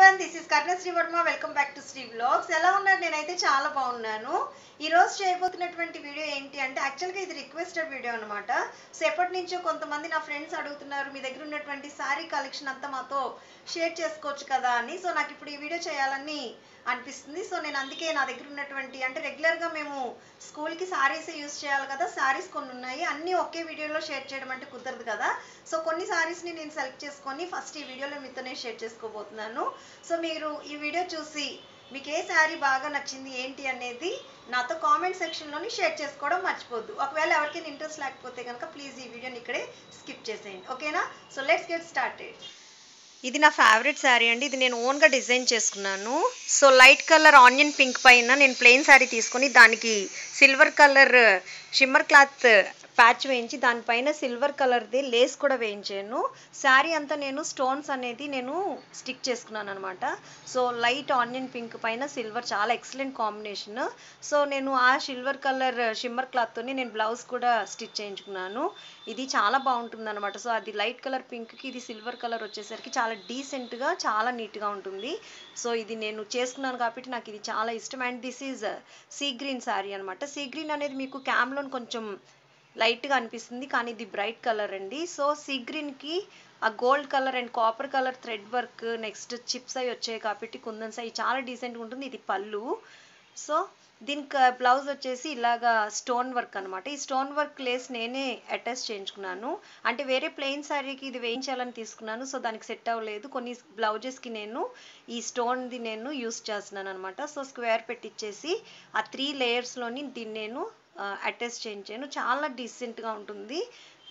Everyone this is Karna Sri Varma welcome back to Sri blogs ఎలా ఉన్నారు? నేనైతే చాలా బాగున్నాను. ఈ రోజు చేయబోతున్నటువంటి వీడియో ఏంటి అంటే యాక్చువల్గా ఇది రిక్వెస్టెడ్ వీడియో అనమాట సో ఎప్పటి నుంచో కొంతమంది నా ఫ్రెండ్స్ అడుగుతున్నారు మీ దగ్గర ఉన్నటువంటి శారీ కలెక్షన్ అంతా మాతో షేర్ చేసుకోవచ్చు కదా అని. సో నాకు ఇప్పుడు ఈ వీడియో చేయాలని అనిపిస్తుంది. సో నేను అందుకే నా దగ్గర ఉన్నటువంటి అంటే రెగ్యులర్గా మేము స్కూల్కి శారీస్ యూస్ చేయాలి కదా శారీస్ కొన్ని ఉన్నాయి. అన్నీ ఒకే వీడియోలో షేర్ చేయడం అంటే కుదరదు కదా. సో కొన్ని శారీస్ని నేను సెలెక్ట్ చేసుకొని ఫస్ట్ ఈ వీడియోలో మీతోనే షేర్ చేసుకోబోతున్నాను. సో మీరు ఈ వీడియో చూసి మీకు ఏ శారీ బాగా నచ్చింది ఏంటి అనేది నాతో కామెంట్ సెక్షన్లోని షేర్ చేసుకోవడం మర్చిపోద్దు. ఒకవేళ ఎవరికైనా ఇంట్రెస్ట్ లేకపోతే కనుక ప్లీజ్ ఈ వీడియోని ఇక్కడే స్కిప్ చేసేయండి. ఓకేనా సో లెట్స్ గెట్ స్టార్టెడ్ ఇది నా ఫేవరెట్ శారీ అండి. ఇది నేను ఓన్గా డిజైన్ చేసుకున్నాను. So light colour onion pink పైన నేను ప్లెయిన్ శారీ తీసుకొని దానికి silver colour shimmer cloth patch వేయించి దానిపైన సిల్వర్ కలర్ది లేస్ కూడా వేయించాను. శారీ అంతా నేను స్టోన్స్ అనేది నేను స్టిక్ చేసుకున్నాను అనమాట సో లైట్ ఆనియన్ పింక్ పైన సిల్వర్ చాలా ఎక్సలెంట్ కాంబినేషన్. సో నేను ఆ సిల్వర్ కలర్ షిమ్మర్ క్లాత్తోని నేను బ్లౌజ్ కూడా స్టిచ్ చేయించుకున్నాను. ఇది చాలా బాగుంటుంది అనమాట సో అది లైట్ కలర్ పింక్కి ఇది సిల్వర్ కలర్ వచ్చేసరికి చాలా డీసెంట్గా చాలా నీట్గా ఉంటుంది. సో ఇది నేను చేసుకున్నాను కాబట్టి నాకు ఇది చాలా ఇష్టం. And this is sea green sari అనమాట సీ గ్రీన్ అనేది మీకు క్యామ్లో కొంచెం లైట్గా అనిపిస్తుంది. కానీ ఇది బ్రైట్ కలర్ అండి. సో సీ గ్రీన్కి ఆ gold colour and copper colour thread work next chips అవి వచ్చాయి కాబట్టి కుందన్స్ అవి చాలా డీసెంట్గా ఉంటుంది. ఇది పళ్ళు. సో దీనికి బ్లౌజ్ వచ్చేసి ఇలాగా స్టోన్ వర్క్ అనమాట ఈ స్టోన్ వర్క్ లేస్ నేనే అటాచ్ చేయించుకున్నాను. అంటే వేరే ప్లెయిన్ శారీకి ఇది వేయించాలని తీసుకున్నాను. సో దానికి సెట్ అవ్వలేదు. కొన్ని బ్లౌజెస్కి నేను ఈ స్టోన్ది నేను యూస్ చేస్తున్నాను అనమాట సో స్క్వేర్ పెట్టించేసి ఆ త్రీ లేయర్స్లోని దీన్ని నేను అటెస్ట్ చేయించాను. చాలా డీసెంట్గా ఉంటుంది.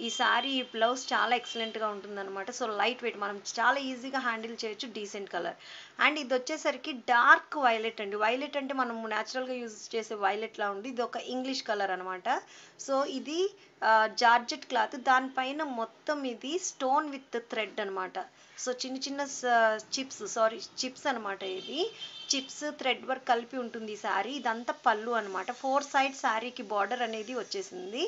ఈ శారీ ఈ బ్లౌజ్ చాలా ఎక్సలెంట్గా ఉంటుంది అనమాట సో లైట్ వెయిట్ మనం చాలా ఈజీగా హ్యాండిల్ చేయొచ్చు. డీసెంట్ కలర్ అండ్ ఇది వచ్చేసరికి డార్క్ వైలెట్ అండి. వైలెట్ అంటే మనం న్యాచురల్గా యూజ్ చేసే వైలెట్లా ఉంది. ఇది ఒక ఇంగ్లీష్ కలర్ అనమాట సో ఇది జార్జెట్ క్లాత్. దానిపైన మొత్తం ఇది స్టోన్ విత్ థ్రెడ్ అనమాట సో చిన్న చిన్న చిప్స్ సారీ చిప్స్ అనమాట ఇది. చిప్స్ థ్రెడ్ వర్క్ కలిపి ఉంటుంది ఈ శారీ. ఇదంతా పళ్ళు అనమాట ఫోర్ సైడ్ శారీకి బార్డర్ అనేది వచ్చేసింది.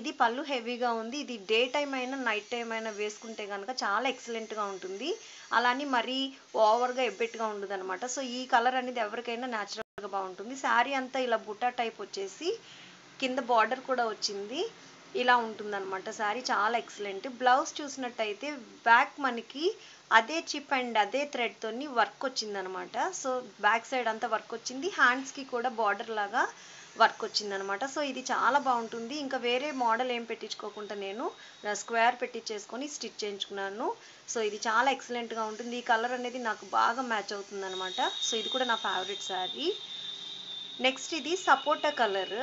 ఇది పళ్ళు హెవీగా ఉంది. ఇది డే టైం అయినా నైట్ టైం అయినా వేసుకుంటే కనుక చాలా ఎక్సలెంట్గా ఉంటుంది. అలానే మరీ ఓవర్గా ఎబ్బెట్టుగా ఉండదు అనమాట సో ఈ కలర్ అనేది ఎవరికైనా న్యాచురల్గా బాగుంటుంది. శారీ అంతా ఇలా బుట్టా టైప్ వచ్చేసి కింద బార్డర్ కూడా వచ్చింది. ఇలా ఉంటుందన్నమాట. శారీ చాలా ఎక్సలెంట్. బ్లౌజ్ చూసినట్టయితే బ్యాక్ మనకి అదే చిప్ అండ్ అదే థ్రెడ్తోని వర్క్ వచ్చిందనమాట సో బ్యాక్ సైడ్ అంతా వర్క్ వచ్చింది. హ్యాండ్స్కి కూడా బార్డర్ లాగా వర్క్ వచ్చిందనమాట సో ఇది చాలా బాగుంటుంది. ఇంకా వేరే మోడల్ ఏం పెట్టించుకోకుండా నేను స్క్వేర్ పెట్టించేసుకొని స్టిచ్ చేయించుకున్నాను. సో ఇది చాలా ఎక్సలెంట్గా ఉంటుంది. ఈ కలర్ అనేది నాకు బాగా మ్యాచ్ అవుతుందనమాట సో ఇది కూడా నా ఫేవరెట్ శారీ నెక్స్ట్ ఇది సపోటా కలర్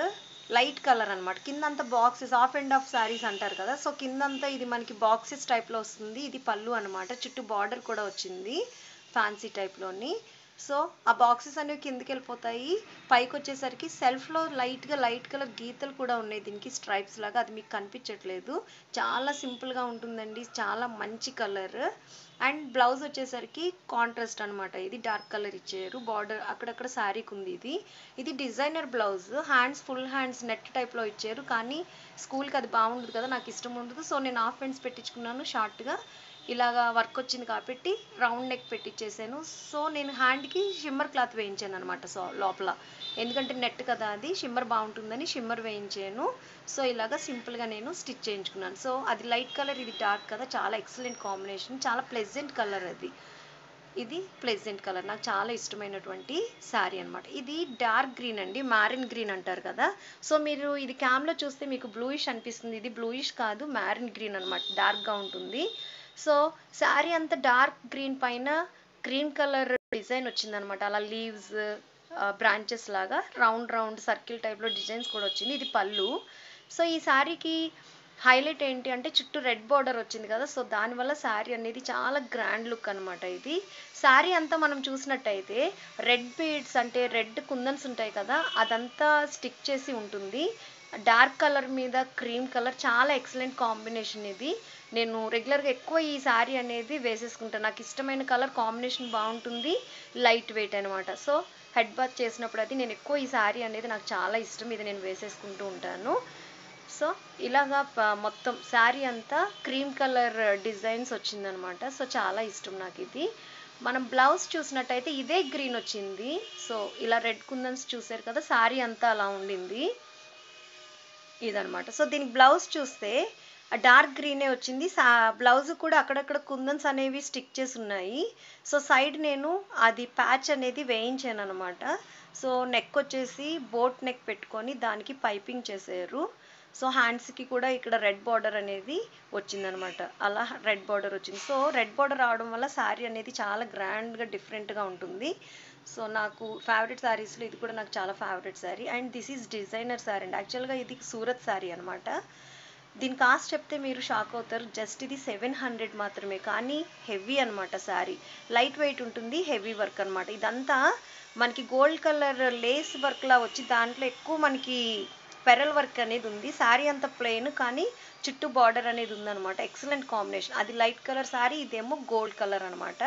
లైట్ కలర్ అనమాట కిందంతా boxes of and of saris అంటారు కదా. సో కిందంతా ఇది మనకి బాక్సెస్ టైప్లో వస్తుంది. ఇది పళ్ళు అనమాట చుట్టూ బార్డర్ కూడా వచ్చింది ఫ్యాన్సీ టైప్లోని. సో ఆ బాక్సెస్ అనేవి కిందకి వెళ్ళిపోతాయి పైకి వచ్చేసరికి సెల్ఫ్లో లైట్గా లైట్ కలర్ గీతలు కూడా ఉన్నాయి దీనికి స్ట్రైప్స్ లాగా. అది మీకు కనిపించట్లేదు. చాలా సింపుల్గా ఉంటుందండి. చాలా మంచి కలర్. అండ్ బ్లౌజ్ వచ్చేసరికి కాంట్రాస్ట్ అనమాట ఇది డార్క్ కలర్ ఇచ్చారు. బార్డర్ అక్కడక్కడ శారీకి ఉంది ఇది. ఇది designer blouse. Hands full hands net టైప్లో ఇచ్చారు. కానీ స్కూల్కి అది బాగుండదు కదా నాకు ఇష్టం ఉండదు. సో నేను హాఫ్ హ్యాండ్స్ పెట్టించుకున్నాను షార్ట్గా ఇలాగా వర్క్ వచ్చింది కాబట్టి రౌండ్ నెక్ పెట్టించేసాను సో నేను హ్యాండ్కి షిమ్మర్ క్లాత్ వేయించాను అనమాట సో లోపల. ఎందుకంటే నెట్ కదా అది. షిమ్మర్ బాగుంటుందని షిమ్మర్ వేయించాను. సో ఇలాగా సింపుల్గా నేను స్టిచ్ చేయించుకున్నాను. సో అది లైట్ కలర్ ఇది డార్క్ కదా. చాలా ఎక్సలెంట్ కాంబినేషన్. చాలా ప్లెజెంట్ కలర్ అది. ఇది ప్లెజెంట్ కలర్. నాకు చాలా ఇష్టమైనటువంటి శారీ అనమాట ఇది డార్క్ గ్రీన్ అండి. మ్యారిన్ గ్రీన్ అంటారు కదా. సో మీరు ఇది క్యామ్లో చూస్తే మీకు బ్లూయిష్ అనిపిస్తుంది. ఇది బ్లూయిష్ కాదు. మ్యారిన్ గ్రీన్ అనమాట డార్క్గా ఉంటుంది. సో శారీ అంతా డార్క్ గ్రీన్ పైన గ్రీన్ కలర్ డిజైన్ వచ్చిందనమాట. అలా లీవ్స్ బ్రాంచెస్ లాగా రౌండ్ రౌండ్ సర్కిల్ టైప్లో డిజైన్స్ కూడా వచ్చింది. ఇది పళ్ళు. సో ఈ శారీకి హైలైట్ ఏంటి అంటే చుట్టూ రెడ్ బార్డర్ వచ్చింది కదా సో దానివల్ల శారీ అనేది చాలా గ్రాండ్ లుక్ అనమాట ఇది. శారీ అంతా మనం చూసినట్టయితే రెడ్ బీడ్స్ అంటే రెడ్ కుందన్స్ ఉంటాయి కదా అదంతా స్టిక్ చేసి ఉంటుంది. డార్క్ కలర్ మీద క్రీమ్ కలర్ చాలా ఎక్సలెంట్ కాంబినేషన్ ఇది. నేను రెగ్యులర్గా ఎక్కువ ఈ శారీ అనేది వేసేసుకుంటాను నాకు ఇష్టమైన కలర్ కాంబినేషన్ బాగుంటుంది లైట్ వెయిట్ అనమాట సో హెడ్ బాత్ చేసినప్పుడు అది నేను ఎక్కువ ఈ శారీ అనేది నాకు చాలా ఇష్టం. ఇది నేను వేసేసుకుంటూ ఉంటాను. సో ఇలాగా మొత్తం శారీ అంతా క్రీమ్ కలర్ డిజైన్స్ వచ్చిందనమాట సో చాలా ఇష్టం నాకు ఇది. మనం బ్లౌజ్ చూసినట్టయితే ఇదే గ్రీన్ వచ్చింది. సో ఇలా రెడ్ కుందన్స్ చూసారు కదా శారీ అంతా అలా ఉండింది. ఇదనమాట సో దీనికి బ్లౌజ్ చూస్తే డార్క్ గ్రీనే వచ్చింది. సా బ్లౌజ్ కూడా అక్కడక్కడ కుందన్స్ అనేవి స్టిక్ చేసి ఉన్నాయి. సో సైడ్ నేను అది ప్యాచ్ అనేది వేయించాను అనమాట సో నెక్ వచ్చేసి బోట్ నెక్ పెట్టుకొని దానికి పైపింగ్ చేశారు. సో హ్యాండ్స్కి కూడా ఇక్కడ రెడ్ బార్డర్ అనేది వచ్చిందనమాట అలా రెడ్ బార్డర్ వచ్చింది. సో రెడ్ బార్డర్ రావడం వల్ల శారీ అనేది చాలా గ్రాండ్గా డిఫరెంట్గా ఉంటుంది. సో నాకు ఫేవరెట్ శారీస్లో ఇది కూడా నాకు చాలా favourite sari. And this is designer sari అండి. యాక్చువల్గా ఇది సూరత్ శారీ అనమాట దీని కాస్ట్ చెప్తే మీరు షాక్ అవుతారు. జస్ట్ ఇది సెవెన్ హండ్రెడ్ మాత్రమే. కానీ హెవీ అనమాట శారీ. లైట్ వెయిట్ ఉంటుంది హెవీ వర్క్ అనమాట ఇదంతా మనకి గోల్డ్ కలర్ లేస్ వర్క్లా వచ్చి దాంట్లో ఎక్కువ మనకి పెరల్ వర్క్ అనేది ఉంది. శారీ అంత ప్లెయిన్ కానీ చుట్టూ బార్డర్ అనేది ఉందనమాట ఎక్సలెంట్ కాంబినేషన్. అది లైట్ కలర్ శారీ ఇదేమో గోల్డ్ కలర్ అనమాట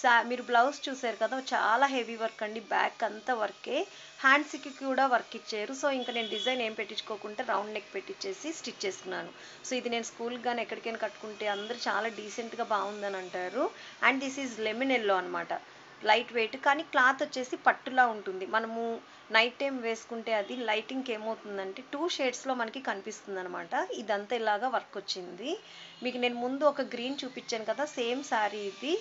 సా మీరు బ్లౌజ్ చూసారు కదా చాలా హెవీ వర్క్ అండి బ్యాక్ అంతా వర్కే హ్యాండ్స్కి కూడా వర్క్ ఇచ్చారు. సో ఇంకా నేను డిజైన్ ఏం పెట్టించుకోకుండా రౌండ్ నెక్ పెట్టించేసి స్టిచ్ చేసుకున్నాను. సో ఇది నేను స్కూల్కి కానీ ఎక్కడికైనా కట్టుకుంటే అందరూ చాలా డీసెంట్గా బాగుందని అంటారు. And this is lemon yellow అనమాట లైట్ వెయిట్ కానీ క్లాత్ వచ్చేసి పట్టులా ఉంటుంది. మనము నైట్ టైం వేసుకుంటే అది లైటింగ్కి ఏమవుతుందంటే టూ షేడ్స్లో మనకి కనిపిస్తుంది అనమాట ఇదంతా ఇలాగా వర్క్ వచ్చింది. మీకు నేను ముందు ఒక గ్రీన్ చూపించాను కదా సేమ్ శారీ ఇది.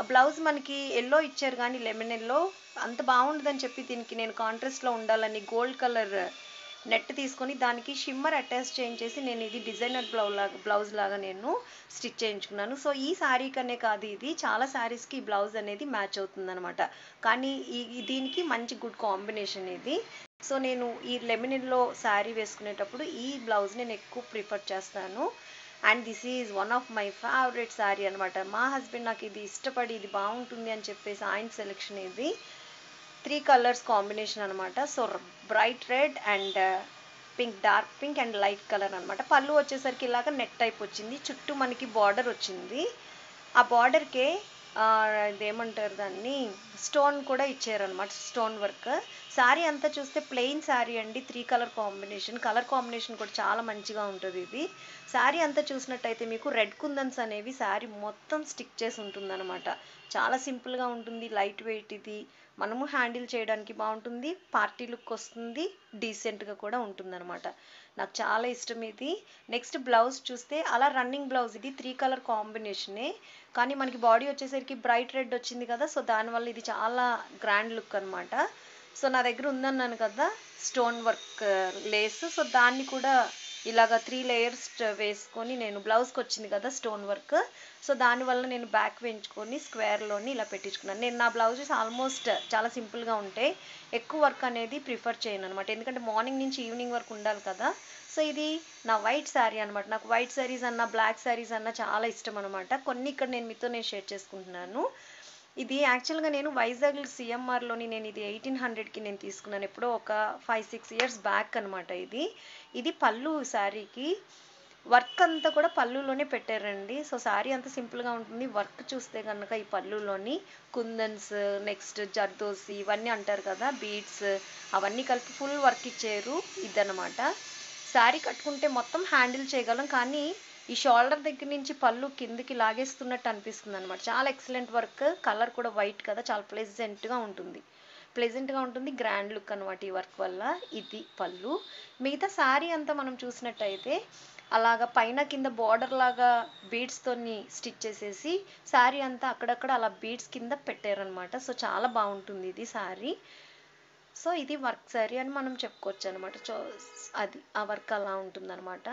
ఆ బ్లౌజ్ మనకి ఎల్లో ఇచ్చారు కానీ లెమన్ ఎల్లో అంత బాగుండదని చెప్పి దీనికి నేను కాంట్రాస్ట్లో ఉండాలని గోల్డ్ కలర్ నెట్ తీసుకొని దానికి షిమ్మర్ అటాచ్ చేయించేసి నేను ఇది డిజైనర్ బ్లౌజ్ లాగా బ్లౌజ్ లాగా నేను స్టిచ్ చేయించుకున్నాను. సో ఈ శారీ కనే కాదు ఇది. చాలా శారీస్కి ఈ బ్లౌజ్ అనేది మ్యాచ్ అవుతుందనమాట కానీ ఈ ఈ దీనికి మంచి గుడ్ కాంబినేషన్ ఇది. సో నేను ఈ లెమినిన్లో శారీ వేసుకునేటప్పుడు ఈ బ్లౌజ్ నేను ఎక్కువ ప్రిఫర్ చేస్తాను. And this is one of my favourite sari అనమాట మా హస్బెండ్ నాకు ఇది ఇష్టపడి ఇది బాగుంటుంది అని చెప్పేసి ఆయన సెలెక్షన్ ఇది త్రీ కలర్స్ కాంబినేషన్ అనమాట so bright red and pink dark pink and light colour అనమాట పళ్ళు వచ్చేసరికి ఇలాగ నెట్ టైప్ వచ్చింది. చుట్టూ మనకి బార్డర్ వచ్చింది. ఆ బార్డర్కే ఇదేమంటారు దాన్ని? స్టోన్ కూడా ఇచ్చారనమాట స్టోన్ వర్క్. శారీ అంతా చూస్తే ప్లెయిన్ శారీ అండి three colour combination. Colour combination కూడా చాలా మంచిగా ఉంటుంది ఇది. శారీ అంతా చూసినట్టయితే మీకు రెడ్ కుందన్స్ అనేవి శారీ మొత్తం స్టిక్ చేసి ఉంటుందన్నమాట. చాలా సింపుల్గా ఉంటుంది లైట్ వెయిట్ ఇది. మనము హ్యాండిల్ చేయడానికి బాగుంటుంది పార్టీ లుక్ వస్తుంది డీసెంట్గా కూడా ఉంటుందన్నమాట. నాకు చాలా ఇష్టం ఇది. నెక్స్ట్ బ్లౌజ్ చూస్తే అలా రన్నింగ్ బ్లౌజ్ ఇది త్రీ కలర్ కాంబినేషనే కానీ మనకి బాడీ వచ్చేసరికి బ్రైట్ రెడ్ వచ్చింది కదా సో దానివల్ల ఇది చాలా గ్రాండ్ లుక్ అనమాట సో నా దగ్గర ఉందన్నాను కదా స్టోన్ వర్క్ లేస్ సో దాన్ని కూడా ఇలాగ త్రీ లేయర్స్ వేసుకొని నేను బ్లౌజ్కి వచ్చింది కదా స్టోన్ వర్క్ సో దానివల్ల నేను బ్యాక్ వేయించుకొని స్క్వేర్లోని ఇలా పెట్టించుకున్నాను. నేను నా బ్లౌజెస్ ఆల్మోస్ట్ చాలా సింపుల్గా ఉంటాయి ఎక్కువ వర్క్ అనేది ప్రిఫర్ చేయను అనమాట ఎందుకంటే మార్నింగ్ నుంచి ఈవినింగ్ వరకు ఉండాలి కదా. సో ఇది నా వైట్ శారీ అనమాట నాకు వైట్ శారీస్ అన్న బ్లాక్ శారీస్ అన్న చాలా ఇష్టం అనమాట కొన్ని ఇక్కడ నేను మీతో నేను షేర్ చేసుకుంటున్నాను. ఇది యాక్చువల్గా నేను వైజాగ్ సిఎంఆర్లోని నేను ఇది ఎయిటీన్ హండ్రెడ్కి నేను తీసుకున్నాను. ఎప్పుడో ఒక ఫైవ్ సిక్స్ ఇయర్స్ బ్యాక్ అనమాట ఇది. ఇది పళ్ళు శారీకి. వర్క్ అంతా కూడా పళ్ళులోనే పెట్టారండి. సో శారీ అంతా సింపుల్గా ఉంటుంది. వర్క్ చూస్తే కనుక ఈ పళ్ళులోని కుందన్స్ నెక్స్ట్ జర్దోసి ఇవన్నీ అంటారు కదా బీడ్స్ అవన్నీ కలిపి ఫుల్ వర్క్ ఇచ్చారు ఇదన్నమాట. శారీ కట్టుకుంటే మొత్తం హ్యాండిల్ చేయగలం. కానీ ఈ షోల్డర్ దగ్గర నుంచి పళ్ళు కిందికి లాగేస్తున్నట్టు అనిపిస్తుంది అనమాట చాలా ఎక్సలెంట్ వర్క్. కలర్ కూడా వైట్ కదా చాలా ప్లెజెంట్గా ఉంటుంది. ప్లెజెంట్గా ఉంటుంది గ్రాండ్ లుక్ అనమాట ఈ వర్క్ వల్ల. ఇది పళ్ళు. మిగతా శారీ అంతా మనం చూసినట్టయితే అలాగ పైన కింద బార్డర్ లాగా బీడ్స్తోని స్టిచ్ చేసేసి శారీ అంతా అక్కడక్కడ అలా బీడ్స్ కింద పెట్టారనమాట సో చాలా బాగుంటుంది ఇది శారీ సో ఇది వర్క్ శారీ అని మనం చెప్పుకోవచ్చు అనమాట చో అది ఆ వర్క్ అలా ఉంటుందన్నమాట.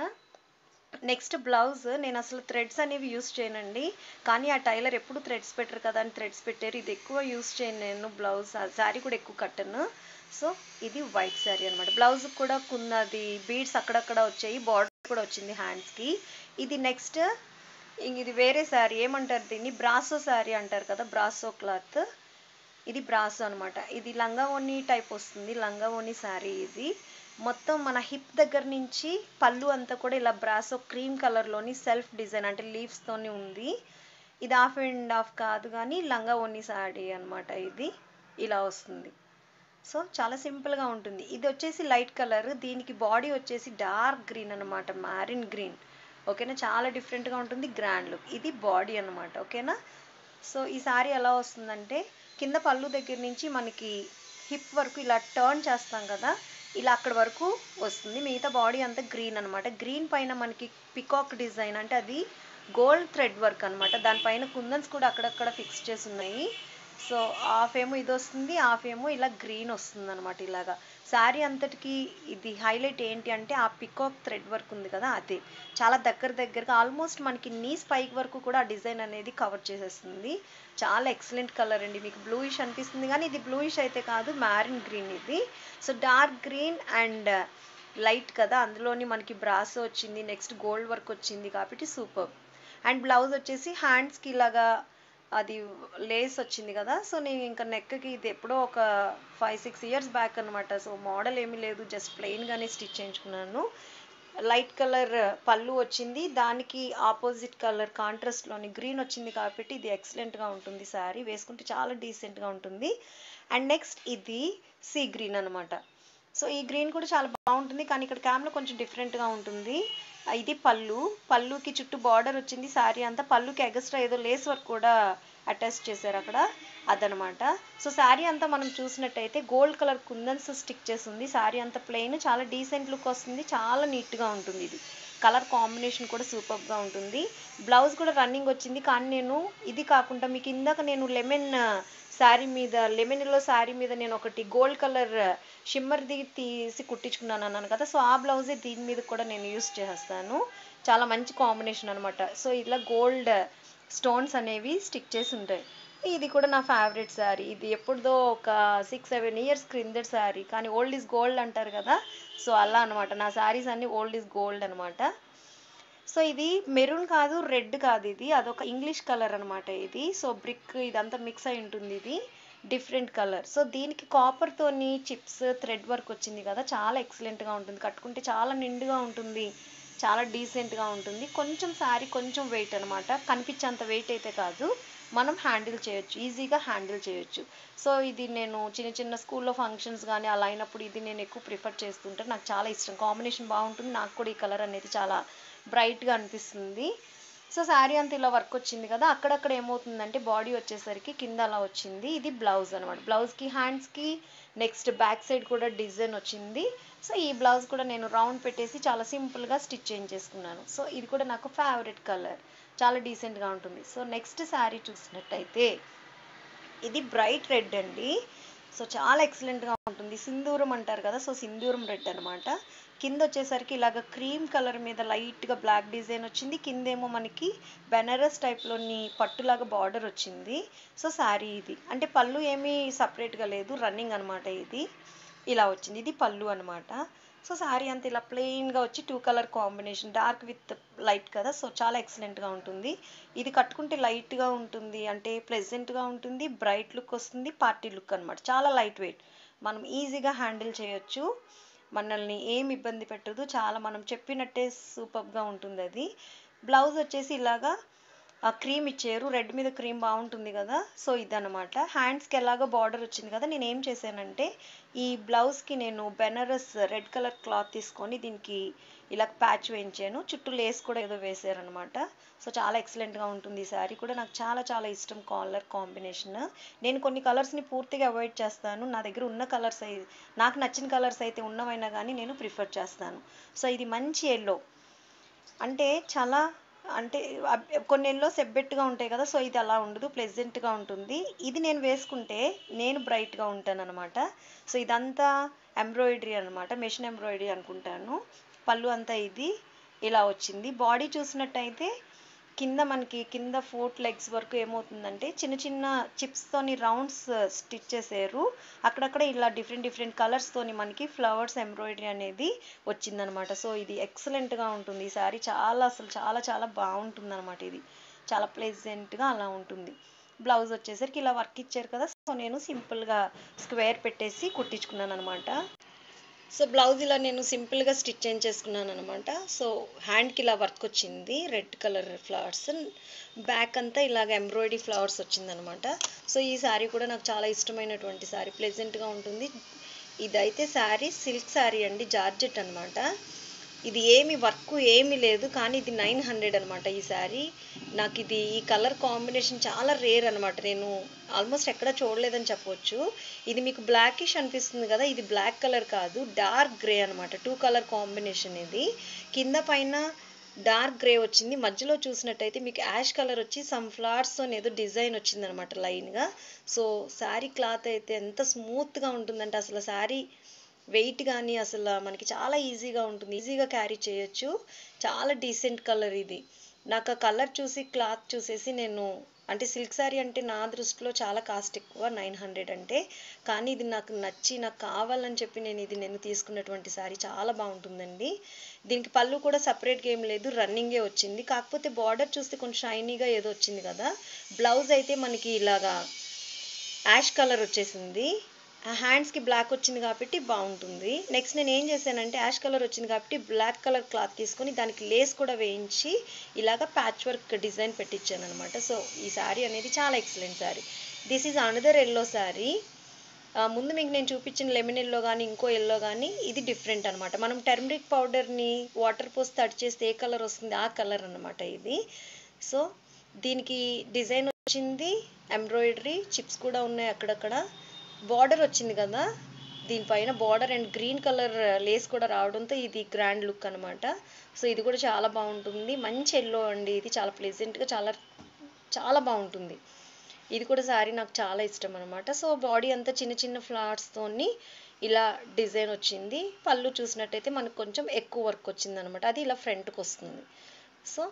నెక్స్ట్ బ్లౌజ్ నేను అసలు థ్రెడ్స్ అనేవి యూస్ చేయనండి. కానీ ఆ టైలర్ ఎప్పుడు థ్రెడ్స్ పెట్టరు కదా అని థ్రెడ్స్ పెట్టారు. ఇది ఎక్కువ యూస్ చేయను నేను బ్లౌజ్. ఆ శారీ కూడా ఎక్కువ కట్టను. సో ఇది వైట్ శారీ అనమాట బ్లౌజ్ కూడా కున్నది బీడ్స్ అక్కడక్కడ వచ్చాయి బార్డర్ కూడా వచ్చింది హ్యాండ్స్కి ఇది నెక్స్ట్ ఇది వేరే శారీ ఏమంటారు దీన్ని? బ్రాసో శారీ అంటారు కదా బ్రాసో క్లాత్ ఇది బ్రాసో అనమాట ఇది లంగా టైప్ వస్తుంది. లంగా శారీ ఇది. మొత్తం మన హిప్ దగ్గర నుంచి పళ్ళు అంతా కూడా ఇలా బ్రాసో క్రీమ్ కలర్లోని సెల్ఫ్ డిజైన్ అంటే లీవ్స్తోని ఉంది. ఇది హాఫ్ అండ్ ఆఫ్ కాదు కానీ లంగా ఓని శారీ అనమాట ఇది. ఇలా వస్తుంది. సో చాలా సింపుల్గా ఉంటుంది. ఇది వచ్చేసి లైట్ కలర్. దీనికి బాడీ వచ్చేసి డార్క్ గ్రీన్ అనమాట మ్యారిన్ గ్రీన్. ఓకేనా? చాలా డిఫరెంట్గా ఉంటుంది. Grand look. ఇది బాడీ అనమాట ఓకేనా? సో ఈ శారీ ఎలా వస్తుందంటే కింద పళ్ళు దగ్గర నుంచి మనకి హిప్ వరకు ఇలా టర్న్ చేస్తాం కదా ఇలా అక్కడ వరకు వస్తుంది. మిగతా బాడీ అంతా గ్రీన్ అనమాట గ్రీన్ పైన మనకి పికాక్ డిజైన్ అంటే అది గోల్డ్ థ్రెడ్ వర్క్ అనమాట దానిపైన కుందన్స్ కూడా అక్కడక్కడ ఫిక్స్ చేసి ఉన్నాయి. సో హాఫ్ ఏమో ఇది వస్తుంది హాఫ్ ఏమో ఇలా గ్రీన్ వస్తుంది అనమాట ఇలాగా. శారీ అంతటికి ఇది హైలైట్ ఏంటి అంటే ఆ పికాక్ థ్రెడ్ వర్క్ ఉంది కదా అదే. చాలా దగ్గర దగ్గరగా ఆల్మోస్ట్ మనకి నీ స్పైక్ వరకు కూడా ఆ డిజైన్ అనేది కవర్ చేసేస్తుంది. చాలా ఎక్సలెంట్ కలర్ అండి. మీకు బ్లూయిష్ అనిపిస్తుంది కానీ ఇది బ్లూయిష్ అయితే కాదు మ్యారిన్ గ్రీన్ ఇది. So dark green and light కదా. అందులోని మనకి బ్రాస్ వచ్చింది నెక్స్ట్ గోల్డ్ వర్క్ వచ్చింది కాబట్టి సూపర్. అండ్ బ్లౌజ్ వచ్చేసి హ్యాండ్స్కి ఇలాగా అది లేస్ వచ్చింది కదా సో నేను ఇంకా నెక్కి ఇది ఎప్పుడో ఒక ఫైవ్ సిక్స్ ఇయర్స్ బ్యాక్ అనమాట సో మోడల్ ఏమీ లేదు జస్ట్ ప్లెయిన్గానే స్టిచ్ చేయించుకున్నాను. లైట్ కలర్ పళ్ళు వచ్చింది దానికి ఆపోజిట్ కలర్ కాంట్రాస్ట్లోని గ్రీన్ వచ్చింది కాబట్టి ఇది ఎక్సలెంట్గా ఉంటుంది శారీ వేసుకుంటే చాలా డీసెంట్గా ఉంటుంది. అండ్ నెక్స్ట్ ఇది సీ గ్రీన్ అనమాట సో ఈ గ్రీన్ కూడా చాలా బాగుంటుంది కానీ ఇక్కడ క్యామ్లో కొంచెం డిఫరెంట్గా ఉంటుంది. ఇది పళ్ళు. పళ్ళుకి చుట్టూ బార్డర్ వచ్చింది శారీ అంతా. పళ్ళుకి ఎగస్ట్రా ఏదో లేస్ వర్క్ కూడా అటాచ్ చేశారు అక్కడ. అదనమాట. సో శారీ అంతా మనం చూసినట్టయితే గోల్డ్ కలర్ కుందన్స్ స్టిక్ చేసి ఉంది శారీ అంతా ప్లెయిన్ చాలా డీసెంట్ లుక్ వస్తుంది. చాలా నీట్గా ఉంటుంది ఇది. కలర్ కాంబినేషన్ కూడా సూపర్గా ఉంటుంది. బ్లౌజ్ కూడా రన్నింగ్ వచ్చింది. కానీ నేను ఇది కాకుండా మీకు ఇందాక నేను లెమన్ శారీ uh, మీద లెమన్లో శారీ మీద నేను ఒకటి గోల్డ్ కలర్ షిమ్మర్ది తీసి కుట్టించుకున్నాను అన్నాను కదా. సో ఆ బ్లౌజే దీని మీద కూడా నేను యూస్ చేస్తాను. చాలా మంచి కాంబినేషన్ అనమాట సో ఇలా గోల్డ్ స్టోన్స్ అనేవి స్టిక్ చేసి ఉంటాయి. ఇది కూడా నా ఫేవరెట్ శారీ. ఇది ఎప్పుడుదో ఒక సిక్స్ సెవెన్ ఇయర్స్ క్రిందటి శారీ. కానీ ఓల్డ్ ఈజ్ గోల్డ్ అంటారు కదా. సో అలా అనమాట నా శారీస్ అన్ని ఓల్డ్ ఈజ్ గోల్డ్ అనమాట సో ఇది మెరూన్ కాదు రెడ్ కాదు ఇది. అదొక ఇంగ్లీష్ కలర్ అనమాట ఇది. సో బ్రిక్ ఇదంతా మిక్స్ అయి ఉంటుంది ఇది. Different colour. సో దీనికి కాపర్తోని చిప్స్ థ్రెడ్ వర్క్ వచ్చింది కదా చాలా ఎక్సలెంట్గా ఉంటుంది. కట్టుకుంటే చాలా నిండుగా ఉంటుంది. చాలా డీసెంట్గా ఉంటుంది. కొంచెం శారీ కొంచెం వెయిట్ అనమాట కనిపించేంత వెయిట్ అయితే కాదు. మనం హ్యాండిల్ చేయొచ్చు. ఈజీగా హ్యాండిల్ చేయొచ్చు. సో ఇది నేను చిన్న చిన్న స్కూల్లో ఫంక్షన్స్ కానీ అలా అయినప్పుడు ఇది నేను ఎక్కువ ప్రిఫర్ చేస్తుంటే నాకు చాలా ఇష్టం. కాంబినేషన్ బాగుంటుంది. నాకు కూడా ఈ కలర్ అనేది చాలా బ్రైట్గా అనిపిస్తుంది. సో శారీ అంతా ఇలా వర్క్ వచ్చింది కదా అక్కడక్కడ ఏమవుతుందంటే బాడీ వచ్చేసరికి కింద అలా వచ్చింది. ఇది బ్లౌజ్ అనమాట బ్లౌజ్కి హ్యాండ్స్కి నెక్స్ట్ బ్యాక్ సైడ్ కూడా డిజైన్ వచ్చింది. సో ఈ బ్లౌజ్ కూడా నేను రౌండ్ పెట్టేసి చాలా సింపుల్గా స్టిచ్ చేయించేసుకున్నాను. సో ఇది కూడా నాకు ఫేవరెట్ కలర్ చాలా డీసెంట్గా ఉంటుంది. సో నెక్స్ట్ శారీ చూసినట్టయితే ఇది బ్రైట్ రెడ్ అండి. సో చాలా ఎక్సలెంట్గా ఇది సింధూరం అంటారు కదా సో సింధూరం రెడ్ అనమాట కింద వచ్చేసరికి ఇలాగ క్రీమ్ కలర్ మీద లైట్గా బ్లాక్ డిజైన్ వచ్చింది. కిందేమో మనకి బెనారస్ టైప్లోని పట్టులాగా బార్డర్ వచ్చింది. సో శారీ ఇది. అంటే పళ్ళు ఏమీ సపరేట్గా లేదు రన్నింగ్ అనమాట ఇది. ఇలా వచ్చింది. ఇది పళ్ళు అనమాట సో శారీ అంతా ఇలా ప్లెయిన్గా వచ్చి two colour combination dark with light కదా. సో చాలా ఎక్సలెంట్గా ఉంటుంది. ఇది కట్టుకుంటే లైట్గా ఉంటుంది అంటే ప్లెజెంట్గా ఉంటుంది బ్రైట్ లుక్ వస్తుంది పార్టీ లుక్ అనమాట చాలా లైట్ వెయిట్ మనం ఈజీగా హ్యాండిల్ చేయొచ్చు. మనల్ని ఏం ఇబ్బంది పెట్టదు. చాలా మనం చెప్పినట్టే సూపర్గా ఉంటుంది అది బ్లౌజ్ వచ్చేసి ఇలాగా ఆ క్రీమ్ ఇచ్చారు. రెడ్ మీద క్రీమ్ బాగుంటుంది కదా. సో ఇదనమాట హ్యాండ్స్కి ఎలాగో బార్డర్ వచ్చింది కదా. నేను ఏం చేశానంటే ఈ బ్లౌజ్కి నేను బెనారస్ రెడ్ కలర్ క్లాత్ తీసుకొని దీనికి ఇలా ప్యాచ్ వేయించాను. చుట్టూ లేస్ కూడా ఏదో వేసారనమాట. సో చాలా ఎక్సలెంట్గా ఉంటుంది ఈ శారీ కూడా. నాకు చాలా చాలా ఇష్టం కాలర్ కాంబినేషన్. నేను కొన్ని కలర్స్ని పూర్తిగా అవాయిడ్ చేస్తాను. నా దగ్గర ఉన్న కలర్స్ అయితే నాకు నచ్చిన కలర్స్ అయితే ఉన్నవైనా కానీ నేను ప్రిఫర్ చేస్తాను. సో ఇది మంచి ఎల్లో. అంటే చాలా అంటే కొన్ని ఎల్లో సెబ్బెట్టుగా ఉంటాయి కదా సో ఇది అలా ఉండదు. ప్లెజెంట్గా ఉంటుంది. ఇది నేను వేసుకుంటే నేను బ్రైట్గా ఉంటాను అనమాట సో ఇదంతా ఎంబ్రాయిడరీ అనమాట. మెషిన్ ఎంబ్రాయిడరీ అనుకుంటాను. పళ్ళు అంతా ఇది ఇలా వచ్చింది. బాడీ చూసినట్టయితే కింద మనకి కింద ఫోర్త్ లెగ్స్ వరకు ఏమవుతుందంటే చిన్న చిన్న చిప్స్తోని రౌండ్స్ స్టిచ్ చేసారు. అక్కడక్కడ ఇలా డిఫరెంట్ డిఫరెంట్ కలర్స్తోని మనకి ఫ్లవర్స్ ఎంబ్రాయిడరీ అనేది వచ్చిందనమాట. సో ఇది ఎక్సలెంట్గా ఉంటుంది. ఈ సారీ చాలా అసలు చాలా చాలా బాగుంటుంది అనమాట ఇది. చాలా ప్లెజెంట్గా అలా ఉంటుంది. బ్లౌజ్ వచ్చేసరికి ఇలా వర్క్ ఇచ్చారు కదా. సో నేను సింపుల్గా స్క్వేర్ పెట్టేసి కుట్టించుకున్నాను అనమాట సో బ్లౌజ్ ఇలా నేను సింపుల్గా స్టిచ్ చేయించేసుకున్నాను అనమాట సో హ్యాండ్కి ఇలా వర్క్ వచ్చింది. రెడ్ కలర్ ఫ్లవర్స్ బ్యాక్ అంతా ఇలాగ ఎంబ్రాయిడరీ ఫ్లవర్స్ వచ్చిందనమాట సో ఈ శారీ కూడా నాకు చాలా ఇష్టమైనటువంటి శారీ ప్లెజెంట్గా ఉంటుంది. ఇదైతే శారీ సిల్క్ శారీ అండి జార్జెట్ అనమాట ఇది ఏమి వర్క్ ఏమీ లేదు కానీ ఇది నైన్ హండ్రెడ్ అనమాట ఈ శారీ నాకు ఇది ఈ కలర్ కాంబినేషన్ చాలా రేర్ అనమాట నేను ఆల్మోస్ట్ ఎక్కడ చూడలేదని చెప్పవచ్చు ఇది మీకు బ్లాకిష్ అనిపిస్తుంది కదా ఇది బ్లాక్ కలర్ కాదు డార్క్ గ్రే అనమాట టూ కలర్ కాంబినేషన్ ఇది. కింద పైన డార్క్ గ్రే వచ్చింది. మధ్యలో చూసినట్టయితే మీకు యాష్ కలర్ వచ్చి సమ్ ఫ్లవర్స్తో ఏదో డిజైన్ వచ్చింది అనమాట లైన్గా సో శారీ క్లాత్ అయితే ఎంత స్మూత్గా ఉంటుందంటే అసలు శారీ వెయిట్ కానీ అసలు మనకి చాలా ఈజీగా ఉంటుంది. ఈజీగా క్యారీ చేయొచ్చు. చాలా డీసెంట్ కలర్ ఇది. నాకు ఆ కలర్ చూసి క్లాత్ చూసేసి నేను అంటే సిల్క్ శారీ అంటే నా దృష్టిలో చాలా కాస్ట్ ఎక్కువ నైన్ హండ్రెడ్ అంటే. కానీ ఇది నాకు నచ్చి నాకు కావాలని చెప్పి నేను ఇది నేను తీసుకున్నటువంటి శారీ చాలా బాగుంటుందండి. దీనికి పళ్ళు కూడా సపరేట్గా ఏం లేదు రన్నింగే వచ్చింది. కాకపోతే బార్డర్ చూస్తే కొంచెం షైనీగా ఏదో వచ్చింది కదా. బ్లౌజ్ అయితే మనకి ఇలాగా యాష్ కలర్ వచ్చేసింది. హ్యాండ్స్కి బ్లాక్ వచ్చింది కాబట్టి బాగుంటుంది. నెక్స్ట్ నేను ఏం చేశానంటే యాష్ కలర్ వచ్చింది కాబట్టి బ్లాక్ కలర్ క్లాత్ తీసుకొని దానికి లేస్ కూడా వేయించి ఇలాగ ప్యాచ్ వర్క్ డిజైన్ పెట్టించాను అనమాట సో ఈ శారీ అనేది చాలా excellent sari this is another yellow sari ముందు మీకు నేను చూపించిన లెమన్ ఎల్లో కానీ ఇంకో ఎల్లో కానీ ఇది డిఫరెంట్ అనమాట మనం టర్మరిక్ పౌడర్ని వాటర్ పోసి తడి చేస్తే ఏ కలర్ వస్తుంది? ఆ కలర్ అనమాట ఇది. సో దీనికి డిజైన్ వచ్చింది ఎంబ్రాయిడరీ చిప్స్ కూడా ఉన్నాయి అక్కడక్కడ. బార్డర్ వచ్చింది కదా? దీనిపైన border and green colour lace కూడా రావడంతో ఇది గ్రాండ్ లుక్ అనమాట సో ఇది కూడా చాలా బాగుంటుంది. మంచి ఎల్లో అండి ఇది. చాలా ప్లెజెంట్గా చాలా చాలా బాగుంటుంది. ఇది కూడా శారీ నాకు చాలా ఇష్టం అనమాట సో బాడీ అంతా చిన్న చిన్న ఫ్లాట్స్తో ఇలా డిజైన్ వచ్చింది. పళ్ళు చూసినట్టయితే మనకు కొంచెం ఎక్కువ వర్క్ వచ్చింది అనమాట అది ఇలా ఫ్రంట్కి వస్తుంది. సో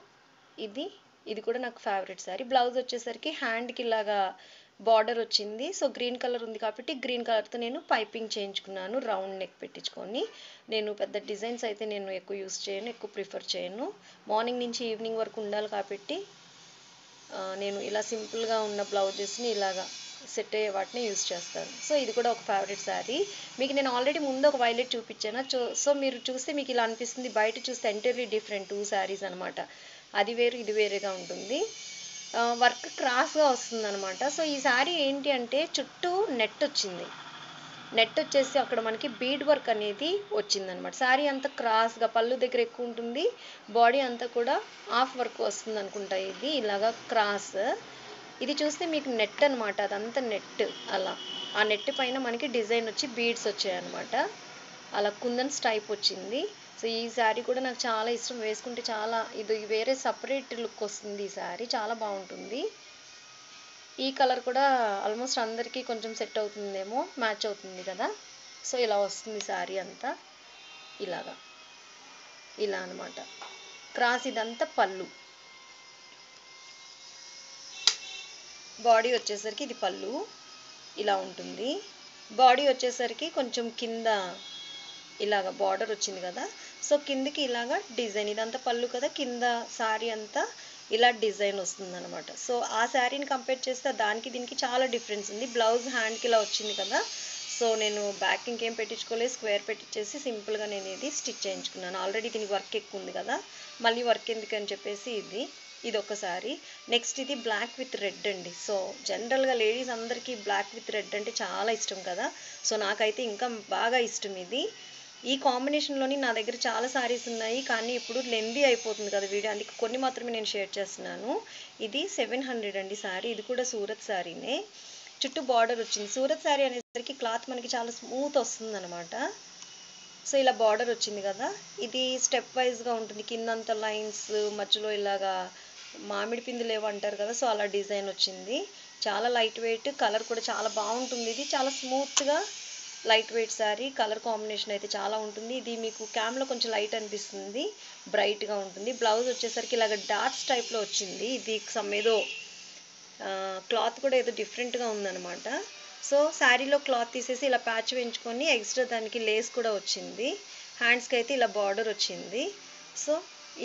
ఇది ఇది కూడా నాకు ఫేవరెట్ శారీ. బ్లౌజ్ వచ్చేసరికి హ్యాండ్కి ఇలాగా బార్డర్ వచ్చింది. సో గ్రీన్ కలర్ ఉంది కాబట్టి గ్రీన్ కలర్తో నేను పైపింగ్ చేయించుకున్నాను. రౌండ్ నెక్ పెట్టించుకొని. నేను పెద్ద డిజైన్స్ అయితే నేను ఎక్కువ యూస్ చేయను ఎక్కువ ప్రిఫర్ చేయను. మార్నింగ్ నుంచి ఈవినింగ్ వరకు ఉండాలి కాబట్టి నేను ఇలా సింపుల్గా ఉన్న బ్లౌజెస్ని ఇలాగా సెట్ అయ్యే వాటిని యూస్ చేస్తాను. సో ఇది కూడా ఒక ఫేవరెట్ శారీ. మీకు నేను ఆల్రెడీ ముందు ఒక వైలెట్ చూపించాను. సో మీరు చూస్తే మీకు ఇలా అనిపిస్తుంది. బయట చూస్తే ఎంటర్లీ డిఫరెంట్ టూ శారీస్ అనమాట అది వేరు ఇది వేరేగా ఉంటుంది. వర్క్ క్రాస్గా వస్తుంది అనమాట సో ఈ శారీ ఏంటి అంటే చుట్టూ నెట్ వచ్చింది. నెట్ వచ్చేసి అక్కడ మనకి బీడ్ వర్క్ అనేది వచ్చిందనమాట శారీ అంతా క్రాస్గా పళ్ళు దగ్గర ఎక్కువ ఉంటుంది బాడీ అంతా కూడా హాఫ్ వర్క్ వస్తుంది అనుకుంటా ఇది ఇలాగా క్రాస్. ఇది చూస్తే మీకు నెట్ అనమాట అదంతా నెట్ అలా. ఆ నెట్ పైన మనకి డిజైన్ వచ్చి బీడ్స్ వచ్చాయన్నమాట. అలా కుందన్స్ టైప్ వచ్చింది. సో ఈ శారీ కూడా నాకు చాలా ఇష్టం. వేసుకుంటే చాలా ఇది వేరే సపరేట్ లుక్ వస్తుంది ఈ శారీ చాలా బాగుంటుంది. ఈ కలర్ కూడా ఆల్మోస్ట్ అందరికీ కొంచెం సెట్ అవుతుందేమో మ్యాచ్ అవుతుంది కదా? సో ఇలా వస్తుంది శారీ అంతా. ఇలాగా. ఇలా అనమాట క్రాస్ ఇదంతా పళ్ళు. బాడీ వచ్చేసరికి ఇది పళ్ళు. ఇలా ఉంటుంది. బాడీ వచ్చేసరికి కొంచెం కింద ఇలాగ బార్డర్ వచ్చింది కదా. సో కిందికి ఇలాగా డిజైన్ ఇదంతా పళ్ళు కదా కింద శారీ అంతా ఇలా డిజైన్ వస్తుంది అనమాట సో ఆ శారీని కంపేర్ చేస్తే దానికి దీనికి చాలా డిఫరెన్స్ ఉంది. బ్లౌజ్ హ్యాండ్కి ఇలా వచ్చింది కదా. సో నేను బ్యాక్ ఇంకేం పెట్టించుకోలేదు. స్క్వేర్ పెట్టించేసి సింపుల్గా నేను ఇది స్టిచ్ చేయించుకున్నాను. ఆల్రెడీ దీనికి వర్క్ ఎక్కువ ఉంది కదా. మళ్ళీ వర్క్ ఎందుకు అని చెప్పేసి ఇది ఇది ఒక శారీ నెక్స్ట్ ఇది బ్లాక్ విత్ రెడ్ అండి. సో జనరల్గా లేడీస్ అందరికీ బ్లాక్ విత్ రెడ్ అంటే చాలా ఇష్టం కదా. సో నాకైతే ఇంకా బాగా ఇష్టం ఇది. ఈ కాంబినేషన్లోని నా దగ్గర చాలా సారీస్ ఉన్నాయి కానీ ఇప్పుడు లెందీ అయిపోతుంది కదా వీడియో. అందుకే కొన్ని మాత్రమే నేను షేర్ చేస్తున్నాను. ఇది సెవెన్ హండ్రెడ్ అండి శారీ ఇది కూడా సూరత్ శారీనే చుట్టూ బార్డర్ వచ్చింది. సూరత్ శారీ అనేసరికి క్లాత్ మనకి చాలా స్మూత్ వస్తుంది అనమాట సో ఇలా బార్డర్ వచ్చింది కదా. ఇది స్టెప్ వైజ్గా ఉంటుంది. కిందంత లైన్స్ మధ్యలో ఇలాగా మామిడి పిందులు ఏవో అంటారు కదా సో అలా డిజైన్ వచ్చింది. చాలా లైట్ వెయిట్ కలర్ కూడా చాలా బాగుంటుంది. ఇది చాలా స్మూత్గా light weight sari colour combination అయితే చాలా ఉంటుంది. ఇది మీకు క్యామ్లో కొంచెం లైట్ అనిపిస్తుంది బ్రైట్గా ఉంటుంది. బ్లౌజ్ వచ్చేసరికి ఇలాగ డార్క్స్ టైప్లో వచ్చింది. ఇది సమ్ ఏదో క్లాత్ కూడా ఏదో డిఫరెంట్గా ఉందన్నమాట. సో శారీలో క్లాత్ తీసేసి ఇలా ప్యాచ్ వేయించుకొని ఎక్స్ట్రా దానికి లేస్ కూడా వచ్చింది. హ్యాండ్స్కి అయితే ఇలా బార్డర్ వచ్చింది. సో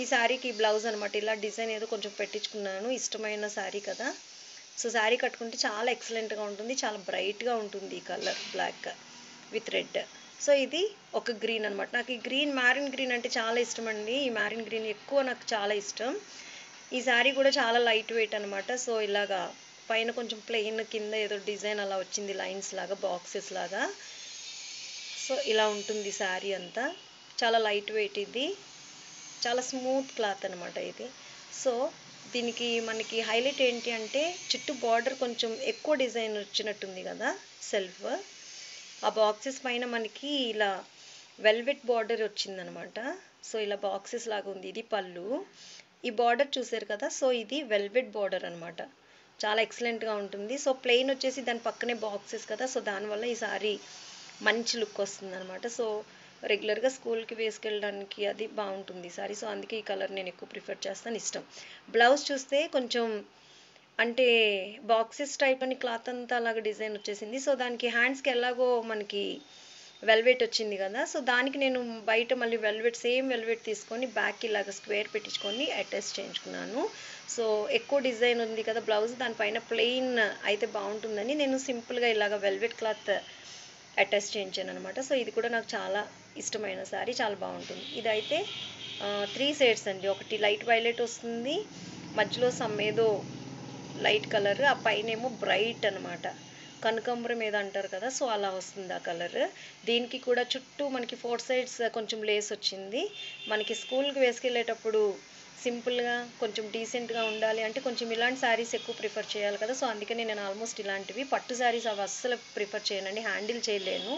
ఈ శారీకి బ్లౌజ్ అనమాట ఇలా డిజైన్ ఏదో కొంచెం పెట్టించుకున్నాను. ఇష్టమైన శారీ కదా. సో శారీ కట్టుకుంటే చాలా ఎక్సలెంట్గా ఉంటుంది. చాలా బ్రైట్గా ఉంటుంది ఈ colour black with red. So ఇది ఒక గ్రీన్ అనమాట నాకు ఈ గ్రీన్ మ్యారిన్ గ్రీన్ అంటే చాలా ఇష్టం అండి ఈ మ్యారిన్ గ్రీన్ ఎక్కువ నాకు చాలా ఇష్టం. ఈ శారీ కూడా చాలా లైట్ వెయిట్ అనమాట సో ఇలాగా పైన కొంచెం ప్లెయిన్ కింద ఏదో డిజైన్ అలా వచ్చింది లైన్స్ లాగా బాక్సెస్ లాగా. సో ఇలా ఉంటుంది శారీ అంతా. చాలా లైట్ వెయిట్ ఇది. చాలా స్మూత్ క్లాత్ అనమాట ఇది. సో దీనికి మనకి హైలైట్ ఏంటి అంటే చుట్టూ బార్డర్ కొంచెం ఎక్కువ డిజైన్ వచ్చినట్టుంది కదా సెల్ఫ్. ఆ బాక్సెస్ పైన మనకి ఇలా వెల్వెట్ బార్డర్ వచ్చిందనమాట. సో ఇలా బాక్సెస్ లాగా ఉంది. ఇది పళ్ళు. ఈ బార్డర్ చూసారు కదా? సో ఇది వెల్వెట్ బార్డర్ అనమాట. చాలా ఎక్సలెంట్గా ఉంటుంది. సో ప్లెయిన్ వచ్చేసి దాని పక్కనే బాక్సెస్ కదా? సో దానివల్ల ఈ సారీ మంచి లుక్ వస్తుంది అనమాట సో రెగ్యులర్గా స్కూల్కి వేసుకెళ్ళడానికి అది బాగుంటుంది సారీ. సో అందుకే ఈ కలర్ నేను ఎక్కువ ప్రిఫర్ చేస్తాను. ఇష్టం. బ్లౌజ్ చూస్తే కొంచెం అంటే బాక్సెస్ టైప్ అని క్లాత్ అంతా అలాగ డిజైన్ వచ్చేసింది. సో దానికి హ్యాండ్స్కి ఎలాగో మనకి వెల్వెట్ వచ్చింది కదా. సో దానికి నేను బయట మళ్ళీ వెల్వెట్ సేమ్ వెల్వెట్ తీసుకొని బ్యాక్ ఇలాగ స్క్వేర్ పెట్టించుకొని అటాచ్ చేయించుకున్నాను. సో ఎక్కువ డిజైన్ ఉంది కదా బ్లౌజ్ దానిపైన ప్లెయిన్ అయితే బాగుంటుందని నేను సింపుల్గా ఇలాగ వెల్వెట్ క్లాత్ అటాచ్ చేయించాను అనమాట సో ఇది కూడా నాకు చాలా ఇష్టమైన శారీ చాలా బాగుంటుంది. ఇదైతే త్రీ షేడ్స్ అండి. ఒకటి లైట్ వైలెట్ వస్తుంది మధ్యలో సమ్ ఏదో లైట్ కలర్ ఆ పైన ఏమో బ్రైట్ అనమాట కనకాంబరం ఏదో అంటారు కదా సో అలా వస్తుంది ఆ కలర్. దీనికి కూడా చుట్టూ మనకి ఫోర్ సైడ్స్ కొంచెం లేస్ వచ్చింది. మనకి స్కూల్కి వేసుకెళ్ళేటప్పుడు సింపుల్గా కొంచెం డీసెంట్గా ఉండాలి అంటే కొంచెం ఇలాంటి శారీస్ ఎక్కువ ప్రిఫర్ చేయాలి కదా. సో అందుకని నేను ఆల్మోస్ట్ ఇలాంటివి. పట్టు శారీస్ అవి అస్సలు ప్రిఫర్ చేయనండి హ్యాండిల్ చేయలేను.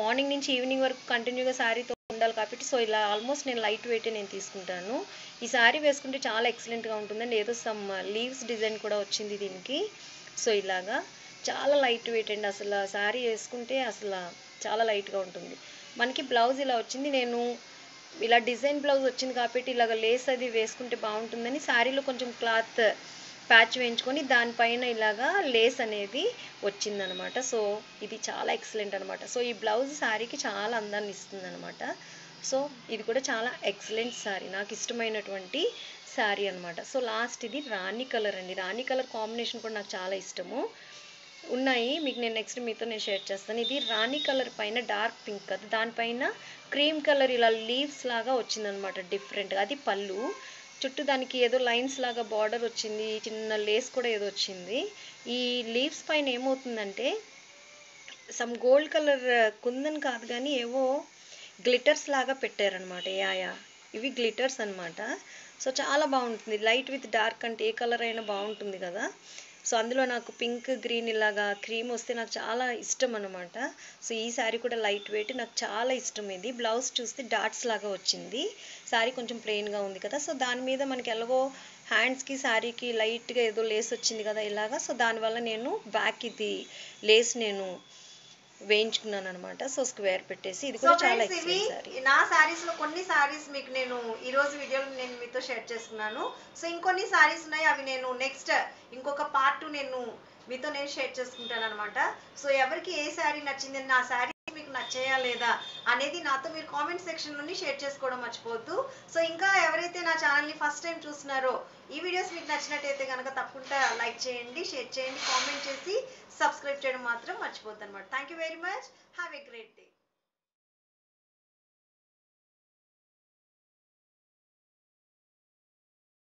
మార్నింగ్ నుంచి ఈవినింగ్ వరకు కంటిన్యూగా శారీతో ఉండాలి కాబట్టి సో ఇలా ఆల్మోస్ట్ నేను లైట్ వెయిట్ నేను తీసుకుంటాను. ఈ శారీ వేసుకుంటే చాలా ఎక్సలెంట్గా ఉంటుందండి. ఏదో సమ్ లీవ్స్ డిజైన్ కూడా వచ్చింది దీనికి. సో ఇలాగా చాలా లైట్ వెయిట్ అండి. అసలు శారీ వేసుకుంటే అసలు చాలా లైట్గా ఉంటుంది. మనకి బ్లౌజ్ ఇలా వచ్చింది. నేను ఇలా డిజైన్ బ్లౌజ్ వచ్చింది కాబట్టి ఇలాగ లేస్ అది వేసుకుంటే బాగుంటుందని శారీలో కొంచెం క్లాత్ ప్యాచ్ వేయించుకొని దానిపైన ఇలాగా లేస్ అనేది వచ్చిందనమాట. సో ఇది చాలా ఎక్సలెంట్ అనమాట. సో ఈ బ్లౌజ్ శారీకి చాలా అందాన్ని ఇస్తుంది అనమాట సో ఇది కూడా చాలా ఎక్సలెంట్ శారీ. నాకు ఇష్టమైనటువంటి శారీ అనమాట. సో లాస్ట్ ఇది రాణి కలర్ అండి. రాణి కలర్ కాంబినేషన్ కూడా నాకు చాలా ఇష్టము. ఉన్నాయి. మీకు నేను నెక్స్ట్ మీతో నేను షేర్ చేస్తాను. ఇది రాణి కలర్ పైన డార్క్ పింక్ కదా. దానిపైన క్రీమ్ కలర్ ఇలా లీవ్స్ లాగా వచ్చిందనమాట. డిఫరెంట్గా అది పళ్ళు. చుట్టూ దానికి ఏదో లైన్స్ లాగా బార్డర్ వచ్చింది చిన్న లేస్ కూడా ఏదో వచ్చింది. ఈ లీవ్స్ పైన ఏమవుతుందంటే సమ్ గోల్డ్ కలర్ కుందన్ కాదు కానీ ఏవో గ్లిటర్స్ లాగా పెట్టారనమాట యాయా ఇవి గ్లిటర్స్ అనమాట సో చాలా బాగుంటుంది. లైట్ విత్ డార్క్ అంటే ఏ కలర్ అయినా బాగుంటుంది కదా. సో అందులో నాకు పింక్ గ్రీన్ ఇలాగా క్రీమ్ వస్తే నాకు చాలా ఇష్టం అనమాట సో ఈ శారీ కూడా లైట్ వెయిట్ నాకు చాలా ఇష్టం ఇది. బ్లౌజ్ చూస్తే డాట్స్ లాగా వచ్చింది. శారీ కొంచెం ప్లెయిన్గా ఉంది కదా. సో దాని మీద మనకి ఎలాగో హ్యాండ్స్కి శారీకి లైట్గా ఏదో లేస్ వచ్చింది కదా ఇలాగా. సో దానివల్ల నేను బ్యాక్ ఇది లేస్ నేను వేయించుకున్నాను అనమాట సో స్క్వేర్ పెట్టేసి ఇది కూడా చాలా శారీ నా సారీస్లో కొన్ని సారీస్ మీకు నేను ఈ రోజు వీడియోలో నేను మీతో షేర్ చేసుకున్నాను సో ఇంకొన్ని సారీస్ ఉన్నాయి అవి నేను నెక్స్ట్ ఇంకొక పార్ట్ నేను మీతో నేను షేర్ చేసుకుంటాను అనమాట సో ఎవరికి ఏ శారీ నచ్చింది నా శారీ మీకు నచ్చాయా లేదా అనేది నాతో మీరు కామెంట్ సెక్షన్ నుండి షేర్ చేసుకోవడం మర్చిపోవద్దు. సో ఇంకా ఎవరైతే నా ఛానల్ని ఫస్ట్ టైం చూస్తున్నారో ఈ వీడియోస్ మీకు నచ్చినట్టయితే కనుక తప్పకుండా లైక్ చేయండి షేర్ చేయండి కామెంట్ చేసి సబ్స్క్రైబ్ చేయడం మాత్రం మర్చిపోద్దు అనమాట thank you very much have a great day